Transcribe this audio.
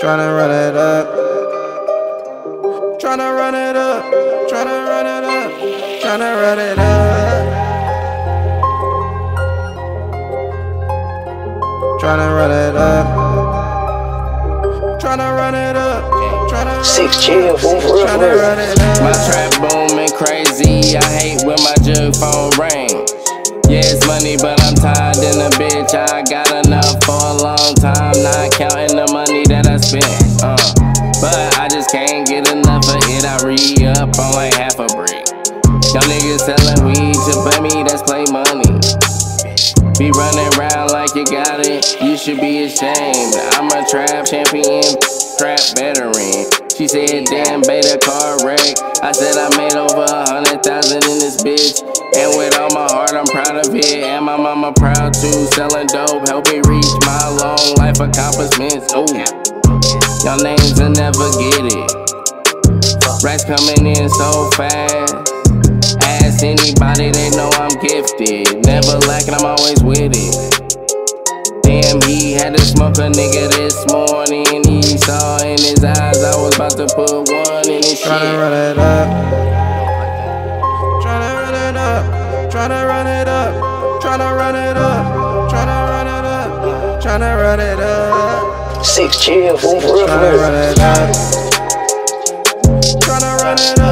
Tryna run it up. Tryna run it up. Tryna run it up. Tryna run it up. Tryna run it up. Tryna run it up. Six chill, fool, for real, for Tryna real. run it up. My trap booming crazy. I hate when my jug phone ring. Yeah, it's money, but I'm tired in a bitch. I got enough I re up on like half a brick. Y'all niggas selling weed to pay me, that's play money. Be running around like you got it, you should be ashamed. I'm a trap champion, trap veteran. She said, damn, beta car wreck. I said I made over a hundred thousand in this bitch. And with all my heart, I'm proud of it. And my mama proud too. Selling dope, help me reach my long life accomplishments. Ooh, y'all names will never get it. Racks coming in so fast. Ask anybody, they know I'm gifted. Never lacking, I'm always with it. Damn, he had to smoke a nigga this morning. He saw in his eyes I was about to put one in his Tryna shit. run it up. Tryna run it up. Tryna run it up. Tryna run it up. Tryna run it up. Tryna run it up. Six chill, fool, for real, for Tryna real. run it up. Run it up.